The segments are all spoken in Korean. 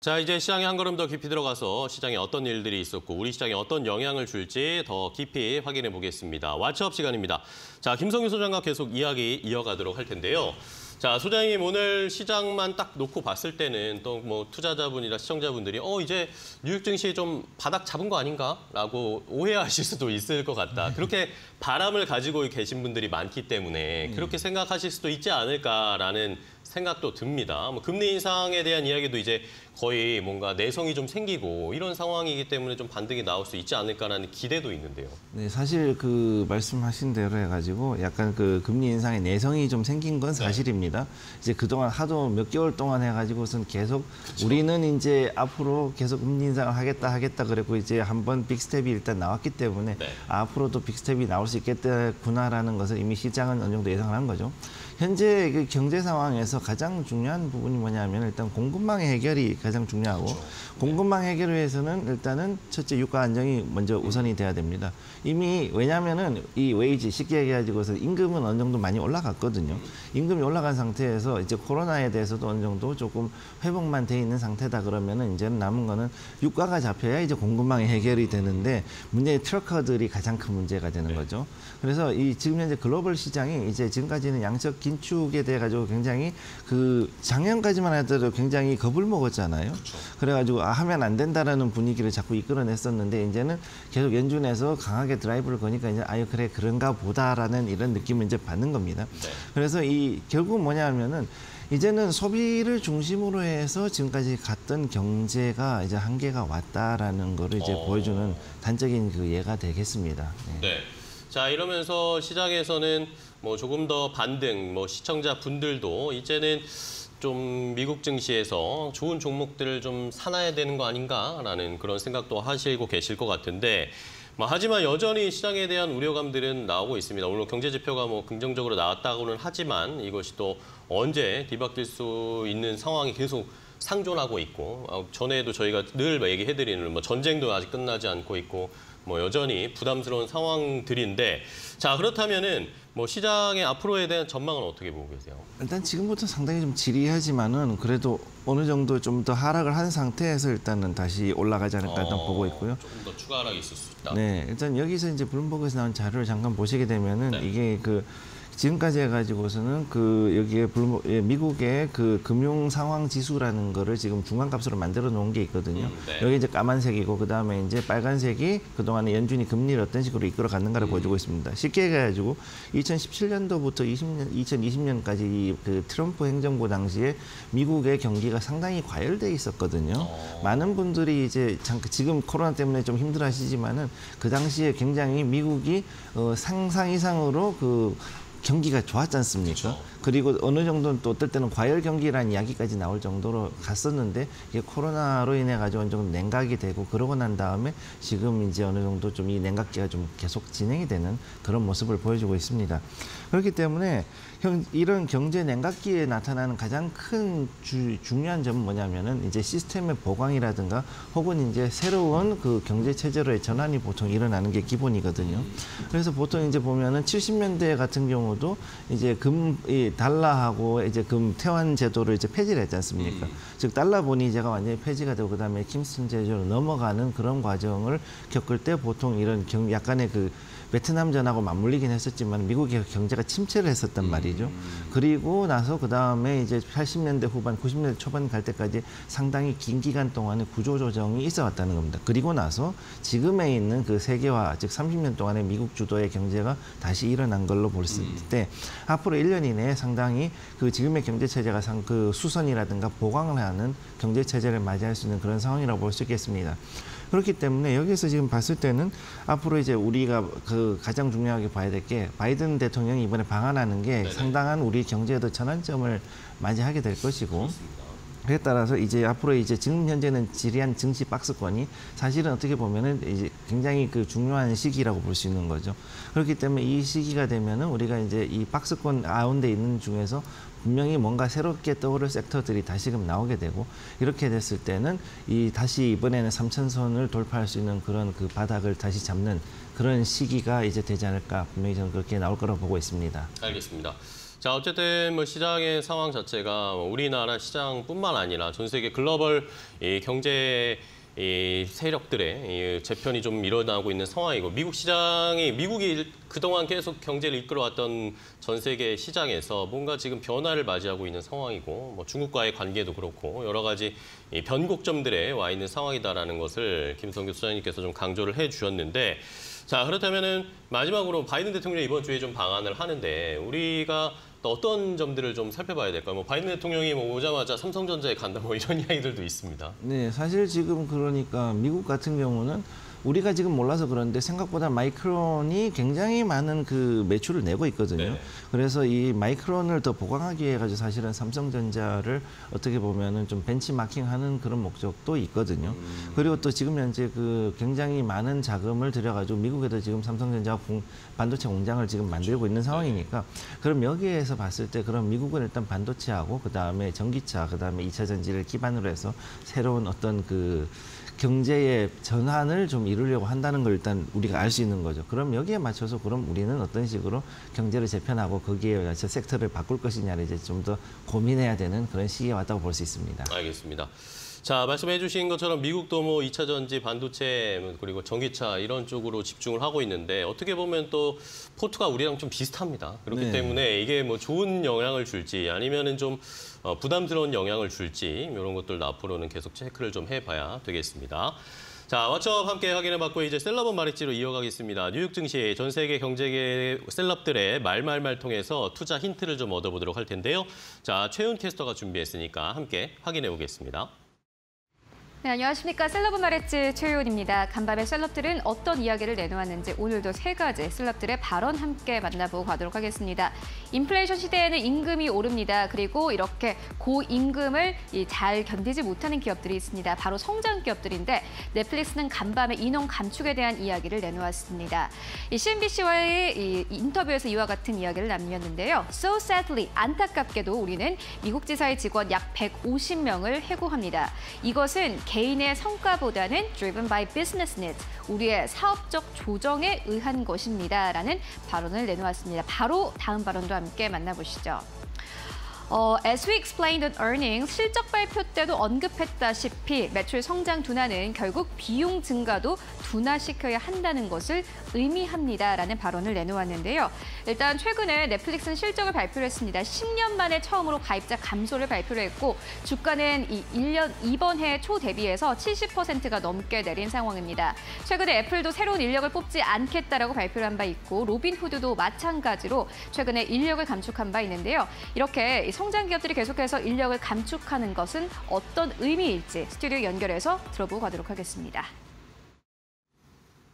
자, 이제 시장에 한 걸음 더 깊이 들어가서 시장에 어떤 일들이 있었고 우리 시장에 어떤 영향을 줄지 더 깊이 확인해 보겠습니다. 왓츠업 시간입니다. 자, 김성윤 소장과 계속 이야기 이어가도록 할 텐데요. 자, 소장님 오늘 시장만 딱 놓고 봤을 때는 또 뭐 투자자분이나 시청자분들이 어 이제 뉴욕 증시 좀 바닥 잡은 거 아닌가라고 오해하실 수도 있을 것 같다. 그렇게 바람을 가지고 계신 분들이 많기 때문에 그렇게 생각하실 수도 있지 않을까라는 생각도 듭니다. 뭐 금리 인상에 대한 이야기도 이제 거의 뭔가 내성이 좀 생기고 이런 상황이기 때문에 좀 반등이 나올 수 있지 않을까라는 기대도 있는데요. 네, 사실 그 말씀하신 대로 해가지고 약간 그 금리 인상에 내성이 좀 생긴 건 사실입니다. 이제 그동안 하도 몇 개월 동안 해가지고선 계속 우리는 이제 앞으로 계속 금리 인상을 하겠다 하겠다 그랬고 이제 한번 빅스텝이 일단 나왔기 때문에 네. 앞으로도 빅스텝이 나올 수 있겠구나라는 것을 이미 시장은 어느 정도 예상을 한 거죠. 현재 그 경제 상황에서 가장 중요한 부분이 뭐냐면 일단 공급망의 해결이 가장 중요하고 공급망 해결을 위해서는 일단은 첫째 유가 안정이 먼저 우선이 돼야 됩니다. 이미 왜냐면은 이 웨이지 쉽게 얘기해가지고서 임금은 어느 정도 많이 올라갔거든요. 임금이 올라간 상태에서 이제 코로나에 대해서도 어느 정도 조금 회복만 돼 있는 상태다 그러면은 이제는 남은 거는 유가가 잡혀야 이제 공급망이 해결이 되는데 문제의 트럭커들이 가장 큰 문제가 되는 거죠. 그래서 이 지금 현재 글로벌 시장이 이제 지금까지는 양적 긴축에 대해 가지고 굉장히 그 작년까지만 하더라도 굉장히 겁을 먹었잖아요. 그래가지고 아, 하면 안 된다라는 분위기를 자꾸 이끌어냈었는데 이제는 계속 연준에서 강하게 드라이브를 거니까 이제 아유 그래 그런가 보다라는 이런 느낌을 이제 받는 겁니다. 네. 그래서 이 결국 뭐냐면은 이제는 소비를 중심으로 해서 지금까지 갔던 경제가 이제 한계가 왔다라는 거를 이제 어. 보여주는 단적인 그 예가 되겠습니다. 네. 네. 자 이러면서 시장에서는 뭐 조금 더 반등, 뭐 시청자 분들도 이제는 좀 미국 증시에서 좋은 종목들을 좀 사놔야 되는 거 아닌가라는 그런 생각도 하시고 계실 것 같은데. 뭐 하지만 여전히 시장에 대한 우려감들은 나오고 있습니다. 오늘 경제 지표가 뭐 긍정적으로 나왔다고는 하지만 이것이 또 언제 뒤바뀔 수 있는 상황이 계속 상존하고 있고 어, 전에도 저희가 늘 얘기해드리는 뭐 전쟁도 아직 끝나지 않고 있고 뭐 여전히 부담스러운 상황들인데 자 그렇다면은 뭐 시장의 앞으로에 대한 전망은 어떻게 보고 계세요? 일단 지금부터 상당히 좀 지리하지만은 그래도 어느 정도 좀 더 하락을 한 상태에서 일단은 다시 올라가지 않을까 일단 어, 보고 있고요. 조금 더 추가 하락이 있을 수 있다. 네, 일단 여기서 이제 블룸버그에서 나온 자료를 잠깐 보시게 되면은 네. 이게 그 지금까지 해가지고서는 그 여기에 블룸버 예, 미국의 그 금융 상황 지수라는 거를 지금 중간 값으로 만들어 놓은 게 있거든요. 음, 네. 여기 이제 까만색이고 그 다음에 이제 빨간색이 그 동안에 연준이 금리를 어떤 식으로 이끌어 갔는가를 보여주고 있습니다. 쉽게 해가지고 2017년도부터 20년, 2020년까지 이그 트럼프 행정부 당시에 미국의 경기가 상당히 과열돼 있었거든요. 어. 많은 분들이 이제 잠깐 지금 코로나 때문에 좀 힘들어하시지만은 그 당시에 굉장히 미국이 어, 상상 이상으로 그 경기가 좋았지 않습니까? 그렇죠. 그리고 어느 정도는 또 어떨 때는 과열 경기라는 이야기까지 나올 정도로 갔었는데 이게 코로나로 인해 가지고 정도 냉각이 되고 그러고 난 다음에 지금 이제 어느 정도 좀 이 냉각기가 좀 계속 진행이 되는 그런 모습을 보여주고 있습니다. 그렇기 때문에 형, 이런 경제 냉각기에 나타나는 가장 큰 주, 중요한 점은 뭐냐면은 이제 시스템의 보강이라든가 혹은 이제 새로운 그 경제 체제로의 전환이 보통 일어나는 게 기본이거든요. 그래서 보통 이제 보면은 70년대 같은 경우도 이제 금, 이 달러하고 이제 금 태환 제도를 이제 폐지를 했지 않습니까? 즉 달러 본위제가 완전히 폐지가 되고 그다음에 킴슨 제도로 넘어가는 그런 과정을 겪을 때 보통 이런 경, 약간의 그 베트남전하고 맞물리긴 했었지만 미국의 경제가 침체를 했었단 말이죠. 그리고 나서 그 다음에 이제 80년대 후반, 90년대 초반 갈 때까지 상당히 긴 기간 동안에 구조 조정이 있어 왔다는 겁니다. 그리고 나서 지금에 있는 그 세계화, 즉 30년 동안의 미국 주도의 경제가 다시 일어난 걸로 볼수 있을 때 앞으로 1년 이내에 상당히 그 지금의 경제 체제가 상 그 수선이라든가 보강을 하는 경제 체제를 맞이할 수 있는 그런 상황이라고 볼 수 있겠습니다. 그렇기 때문에 여기서 지금 봤을 때는 앞으로 이제 우리가 그 가장 중요하게 봐야 될 게 바이든 대통령이 이번에 방한하는 게 네네. 상당한 우리 경제에도 전환점을 맞이하게 될 것이고 그 에 따라서 이제 앞으로 이제 지금 현재는 지리한 증시 박스권이 사실은 어떻게 보면은 이제 굉장히 그 중요한 시기라고 볼 수 있는 거죠. 그렇기 때문에 이 시기가 되면은 우리가 이제 이 박스권 가운데 있는 중에서 분명히 뭔가 새롭게 떠오를 섹터들이 다시금 나오게 되고 이렇게 됐을 때는 이 다시 이번에는 삼천선을 돌파할 수 있는 그런 그 바닥을 다시 잡는 그런 시기가 이제 되지 않을까 분명히 저는 그렇게 나올 거라고 보고 있습니다. 알겠습니다. 자, 어쨌든 뭐 시장의 상황 자체가 뭐 우리나라 시장뿐만 아니라 전 세계 글로벌 이 경제 이 세력들의 이 재편이 좀 일어나고 있는 상황이고 미국 시장이 미국이 그동안 계속 경제를 이끌어왔던 전 세계 시장에서 뭔가 지금 변화를 맞이하고 있는 상황이고 뭐 중국과의 관계도 그렇고 여러 가지 이 변곡점들에 와 있는 상황이다라는 것을 김성규 소장님께서 좀 강조를 해 주셨는데 자 그렇다면은 마지막으로 바이든 대통령이 이번 주에 좀 방한을 하는데 우리가 또 어떤 점들을 좀 살펴봐야 될까요? 뭐 바이든 대통령이 뭐 오자마자 삼성전자에 간다 뭐 이런 이야기들도 있습니다. 네, 사실 지금 그러니까 미국 같은 경우는 우리가 지금 몰라서 그런데 생각보다 마이크론이 굉장히 많은 그 매출을 내고 있거든요. 네. 그래서 이 마이크론을 더 보강하기 위해 가지고 사실은 삼성전자를 어떻게 보면은 좀 벤치마킹하는 그런 목적도 있거든요. 그리고 또 지금 현재 그 굉장히 많은 자금을 들여가지고 미국에도 지금 삼성전자 공, 반도체 공장을 지금 만들고 있는 상황이니까 그럼 여기에서 봤을 때 그럼 미국은 일단 반도체하고 그 다음에 전기차, 그 다음에 이차 전지를 기반으로 해서 새로운 어떤 그 경제의 전환을 좀 이루려고 한다는 걸 일단 우리가 알 수 있는 거죠. 그럼 여기에 맞춰서 그럼 우리는 어떤 식으로 경제를 재편하고 거기에 맞춰 섹터를 바꿀 것이냐를 이제 좀 더 고민해야 되는 그런 시기에 왔다고 볼 수 있습니다. 알겠습니다. 자, 말씀해 주신 것처럼 미국도 뭐 2차 전지, 반도체, 그리고 전기차 이런 쪽으로 집중을 하고 있는데 어떻게 보면 또 포트가 우리랑 좀 비슷합니다. 그렇기 네. 때문에 이게 뭐 좋은 영향을 줄지 아니면은 좀 어, 부담스러운 영향을 줄지 이런 것들도 앞으로는 계속 체크를 좀 해봐야 되겠습니다. 자, 왓츠업 함께 확인해봤고 이제 셀럽은 말했지로 이어가겠습니다. 뉴욕 증시 전 세계 경제계 셀럽들의 말말말 통해서 투자 힌트를 좀 얻어보도록 할 텐데요. 자, 최훈 캐스터가 준비했으니까 함께 확인해 보겠습니다. 네, 안녕하십니까. 셀럽은 말했지 최효은입니다. 간밤에 셀럽들은 어떤 이야기를 내놓았는지 오늘도 세 가지 셀럽들의 발언 함께 만나보고 가도록 하겠습니다. 인플레이션 시대에는 임금이 오릅니다. 그리고 이렇게 고임금을 이잘 견디지 못하는 기업들이 있습니다. 바로 성장 기업들인데 넷플릭스는 간밤에 인원 감축에 대한 이야기를 내놓았습니다. 이 CNBC와의 이 인터뷰에서 이와 같은 이야기를 남겼는데요. So sadly, 안타깝게도 우리는 미국 지사의 직원 약 150명을 해고합니다. 이것은 개인의 성과보다는 driven by business needs, 우리의 사업적 조정에 의한 것입니다. 라는 발언을 내놓았습니다. 바로 다음 발언도 함께 만나보시죠. 어, as we explained on earnings, 실적 발표 때도 언급했다시피 매출 성장 둔화는 결국 비용 증가도 둔화시켜야 한다는 것을 의미합니다라는 발언을 내놓았는데요. 일단 최근에 넷플릭스는 실적을 발표를 했습니다. 10년 만에 처음으로 가입자 감소를 발표를 했고 주가는 이 1년 이번 해 초 대비해서 70%가 넘게 내린 상황입니다. 최근에 애플도 새로운 인력을 뽑지 않겠다라고 발표를 한 바 있고 로빈후드도 마찬가지로 최근에 인력을 감축한 바 있는데요. 이렇게 이 성장 기업들이 계속해서 인력을 감축하는 것은 어떤 의미일지 스튜디오 연결해서 들어보고 가도록 하겠습니다.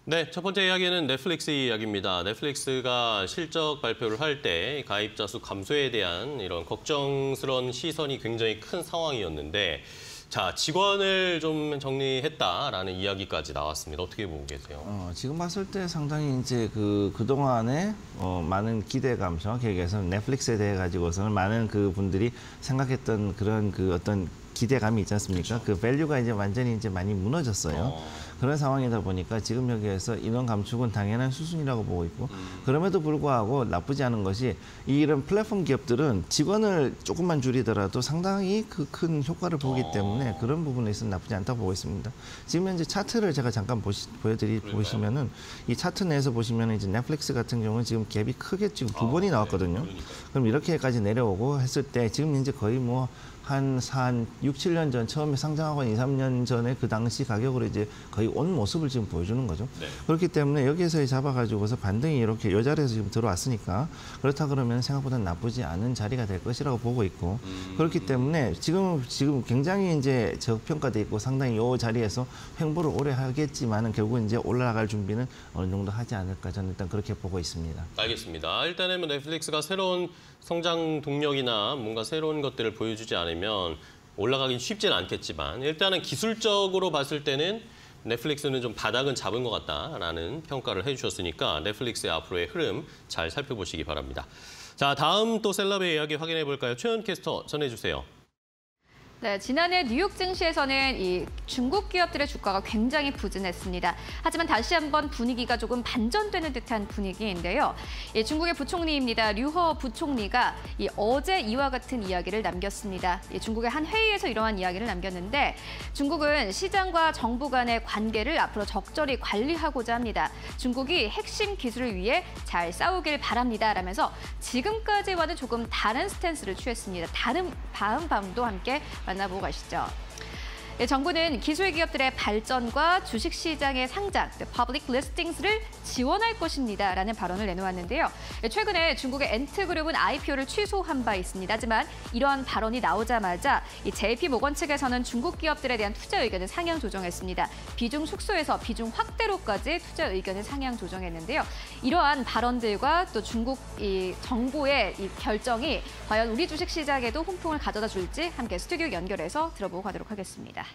네, 첫 번째 이야기는 넷플릭스 이야기입니다. 넷플릭스가 실적 발표를 할 때 가입자 수 감소에 대한 이런 걱정스러운 시선이 굉장히 큰 상황이었는데 자, 직원을 좀 정리했다라는 이야기까지 나왔습니다. 어떻게 보고 계세요? 어, 지금 봤을 때 상당히 이제 그, 그동안에 어, 많은 기대감, 정확히 얘기해서 넷플릭스에 대해 가지고서는 많은 그 분들이 생각했던 그런 그 어떤 기대감이 있지 않습니까? 그 value가 이제 완전히 이제 많이 무너졌어요. 어. 그런 상황이다 보니까 지금 여기에서 인원 감축은 당연한 수순이라고 보고 있고 그럼에도 불구하고 나쁘지 않은 것이 이런 플랫폼 기업들은 직원을 조금만 줄이더라도 상당히 그 큰 효과를 보기 때문에 그런 부분에 있어서 나쁘지 않다고 보고 있습니다. 지금 현재 차트를 제가 잠깐 보시, 보여드리 보시면은 이 차트 내에서 보시면 이제 넷플릭스 같은 경우는 지금 갭이 크게 지금 두 번이 나왔거든요. 그럼 이렇게까지 내려오고 했을 때 지금 이제 거의 뭐 한, 한 6, 7년 전 처음에 상장하고 한 2, 3년 전에 그 당시 가격으로 이제 거의 온 모습을 지금 보여주는 거죠. 네. 그렇기 때문에 여기에서 잡아가지고서 반등이 이렇게 이 자리에서 지금 들어왔으니까 그렇다 그러면 생각보다 나쁘지 않은 자리가 될 것이라고 보고 있고 그렇기 때문에 지금 지금 굉장히 이제 저평가돼 있고 상당히 이 자리에서 횡보를 오래 하겠지만은 결국 이제 올라갈 준비는 어느 정도 하지 않을까 저는 일단 그렇게 보고 있습니다. 알겠습니다. 일단은 뭐 넷플릭스가 새로운 성장 동력이나 뭔가 새로운 것들을 보여주지 않으면 올라가긴 쉽지는 않겠지만 일단은 기술적으로 봤을 때는 넷플릭스는 좀 바닥은 잡은 것 같다라는 평가를 해주셨으니까 넷플릭스의 앞으로의 흐름 잘 살펴보시기 바랍니다. 자, 다음 또 셀럽의 이야기 확인해 볼까요? 최현 캐스터 전해주세요. 네, 지난해 뉴욕 증시에서는 이 중국 기업들의 주가가 굉장히 부진했습니다. 하지만 다시 한번 분위기가 조금 반전되는 듯한 분위기인데요. 예, 중국의 부총리입니다. 류허 부총리가 이 어제 이와 같은 이야기를 남겼습니다. 예, 중국의 한 회의에서 이러한 이야기를 남겼는데 중국은 시장과 정부 간의 관계를 앞으로 적절히 관리하고자 합니다. 중국이 핵심 기술을 위해 잘 싸우길 바랍니다. 라면서 지금까지와는 조금 다른 스탠스를 취했습니다. 다른 다음 밤도 함께 만나보고 가시죠. 네, 정부는 기술 기업들의 발전과 주식 시장의 상장, public listings를 지원할 것입니다 라는 발언을 내놓았는데요. 네, 최근에 중국의 엔트그룹은 IPO를 취소한 바 있습니다. 하지만 이러한 발언이 나오자마자 이 JP 모건 측에서는 중국 기업들에 대한 투자 의견을 상향 조정했습니다. 비중 축소에서 비중 확대로까지 투자 의견을 상향 조정했는데요. 이러한 발언들과 또 중국 이 정부의 이 결정이 과연 우리 주식 시장에도 훈풍을 가져다 줄지 함께 스튜디오 연결해서 들어보고 가도록 하겠습니다.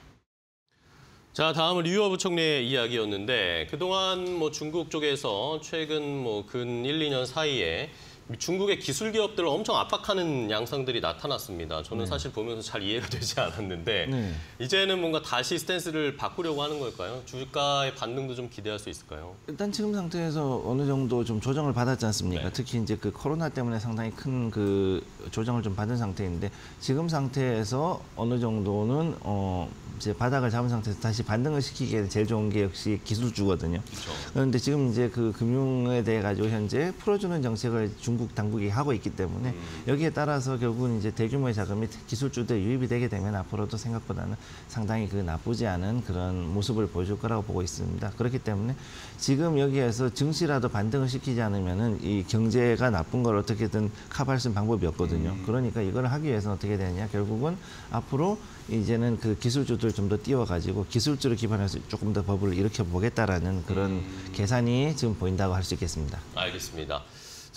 자, 다음은 류어 부 총리의 이야기였는데 그동안 뭐 중국 쪽에서 최근 뭐 근 1, 2년 사이에 중국의 기술 기업들을 엄청 압박하는 양상들이 나타났습니다. 저는 사실 보면서 잘 이해가 되지 않았는데 네. 이제는 뭔가 다시 스탠스를 바꾸려고 하는 걸까요? 주가의 반등도 좀 기대할 수 있을까요? 일단 지금 상태에서 어느 정도 좀 조정을 받았지 않습니까? 네. 특히 이제 그 코로나 때문에 상당히 큰 그 조정을 좀 받은 상태인데 지금 상태에서 어느 정도는 어 이제 바닥을 잡은 상태에서 다시 반등을 시키기에 제일 좋은 게 역시 기술주거든요. 그렇죠. 그런데 지금 이제 그 금융에 대해 가지고 현재 풀어주는 정책을 중국 당국이 하고 있기 때문에 여기에 따라서 결국은 이제 대규모의 자금이 기술주들에 유입이 되게 되면 앞으로도 생각보다는 상당히 그 나쁘지 않은 그런 모습을 보여줄 거라고 보고 있습니다. 그렇기 때문에 지금 여기에서 증시라도 반등을 시키지 않으면은 이 경제가 나쁜 걸 어떻게든 커버할 수 있는 방법이 없거든요. 그러니까 이걸 하기 위해서는 어떻게 되느냐 결국은 앞으로 이제는 그 기술주들 좀 더 띄워가지고 기술주를 기반해서 조금 더 버블을 일으켜 보겠다라는 그런 계산이 지금 보인다고 할 수 있겠습니다. 알겠습니다.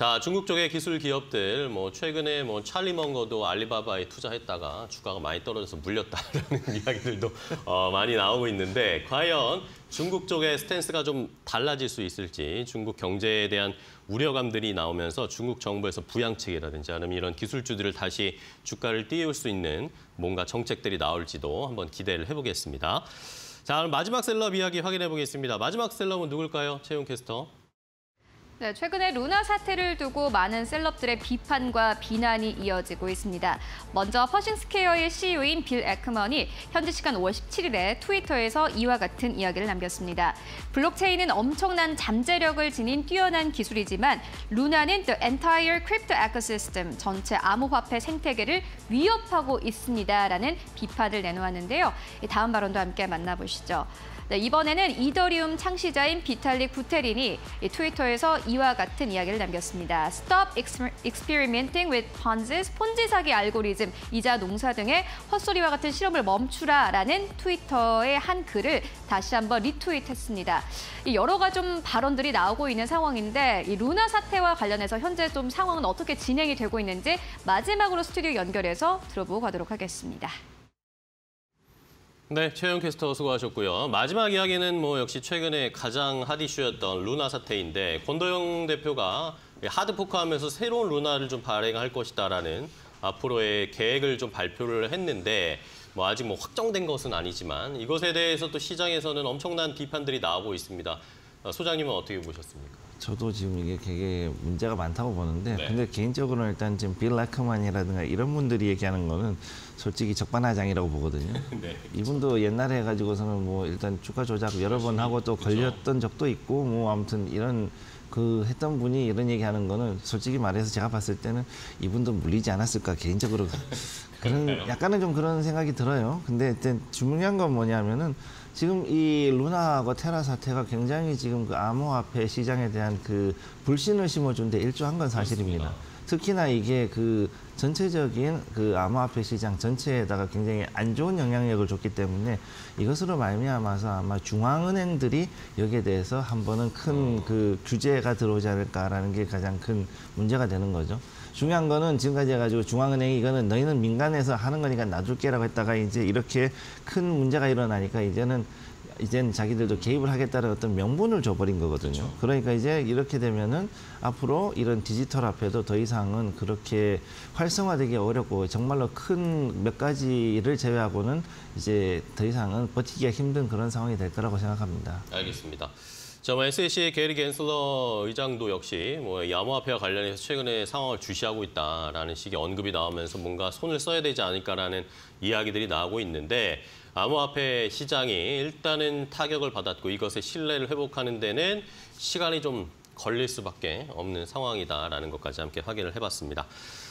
자, 중국 쪽의 기술 기업들 뭐 최근에 뭐 찰리 먼거도 알리바바에 투자했다가 주가가 많이 떨어져서 물렸다라는 이야기들도 어, 많이 나오고 있는데 과연 중국 쪽의 스탠스가 좀 달라질 수 있을지 중국 경제에 대한 우려감들이 나오면서 중국 정부에서 부양책이라든지 아니면 이런 기술주들을 다시 주가를 띄울 수 있는 뭔가 정책들이 나올지도 한번 기대를 해보겠습니다. 자, 마지막 셀럽 이야기 확인해 보겠습니다. 마지막 셀럽은 누굴까요? 채용 캐스터. 네, 최근에 루나 사태를 두고 많은 셀럽들의 비판과 비난이 이어지고 있습니다. 먼저 퍼싱스퀘어의 CEO인 빌 에크먼이 현지 시간 5월 17일에 트위터에서 이와 같은 이야기를 남겼습니다. 블록체인은 엄청난 잠재력을 지닌 뛰어난 기술이지만 루나는 the entire crypto ecosystem, 전체 암호화폐 생태계를 위협하고 있습니다라는 비판을 내놓았는데요. 이 다음 발언도 함께 만나보시죠. 네, 이번에는 이더리움 창시자인 비탈릭 부테린이 이 트위터에서 이와 같은 이야기를 남겼습니다. Stop exper- experimenting with Ponzi's 폰지 사기 알고리즘, 이자 농사 등의 헛소리와 같은 실험을 멈추라라는 트위터의 한 글을 다시 한번 리트윗했습니다. 이 여러 가지 좀 발언들이 나오고 있는 상황인데 이 루나 사태와 관련해서 현재 좀 상황은 어떻게 진행이 되고 있는지 마지막으로 스튜디오 연결해서 들어보고 가도록 하겠습니다. 네, 최영 캐스터 수고하셨고요. 마지막 이야기는 뭐 역시 최근에 가장 핫 이슈였던 루나 사태인데 권도영 대표가 하드포크하면서 새로운 루나를 좀 발행할 것이다라는 앞으로의 계획을 좀 발표를 했는데 뭐 아직 뭐 확정된 것은 아니지만 이것에 대해서 또 시장에서는 엄청난 비판들이 나오고 있습니다. 어, 소장님은 어떻게 보셨습니까? 저도 지금 이게 되게 문제가 많다고 보는데 네. 근데 개인적으로는 일단 지금 빌 라크만이라든가 이런 분들이 얘기하는 거는 솔직히 적반하장이라고 보거든요. 네. 이분도 옛날에 해가지고서는 뭐 일단 주가 조작 여러 번 하고 또 그렇죠. 걸렸던 적도 있고 뭐 아무튼 이런 그 했던 분이 이런 얘기하는 거는 솔직히 말해서 제가 봤을 때는 이분도 물리지 않았을까 개인적으로 그런 약간은 좀 그런 생각이 들어요. 근데 일단 중요한 건 뭐냐면은 지금 이 루나하고 테라 사태가 굉장히 지금 그 암호화폐 시장에 대한 그 불신을 심어준 데 일조한 건 사실입니다. 그렇습니다. 특히나 이게 그 전체적인 그 암호화폐 시장 전체에다가 굉장히 안 좋은 영향력을 줬기 때문에 이것으로 말미암아서 아마 중앙은행들이 여기에 대해서 한 번은 큰 그 규제가 들어오지 않을까라는 게 가장 큰 문제가 되는 거죠. 중요한 거는 지금까지 해가지고 중앙은행이 이거는 너희는 민간에서 하는 거니까 놔둘게라고 했다가 이제 이렇게 큰 문제가 일어나니까 이제는 이제는 자기들도 개입을 하겠다는 어떤 명분을 줘버린 거거든요. 그러니까 이제 이렇게 되면은 앞으로 이런 디지털 화폐도 더 이상은 그렇게 활성화되기 어렵고 정말로 큰 몇 가지를 제외하고는 이제 더 이상은 버티기가 힘든 그런 상황이 될 거라고 생각합니다. 알겠습니다. 자, 뭐 SAC의 게리 겐슬러 의장도 역시 뭐 암호화폐와 관련해서 최근에 상황을 주시하고 있다라는 식의 언급이 나오면서 뭔가 손을 써야 되지 않을까라는 이야기들이 나오고 있는데 암호화폐 시장이 일단은 타격을 받았고 이것의 신뢰를 회복하는 데는 시간이 좀 걸릴 수밖에 없는 상황이다라는 것까지 함께 확인을 해봤습니다.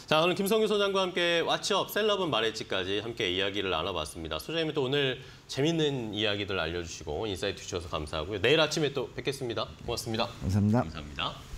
자, 오늘 김선규 소장과 함께 왓츠업 셀럽은 말했지까지 함께 이야기를 나눠봤습니다. 소장님이 또 오늘 재밌는 이야기들 알려주시고 insight 주셔서 감사하고요. 내일 아침에 또 뵙겠습니다. 고맙습니다. 감사합니다. 감사합니다.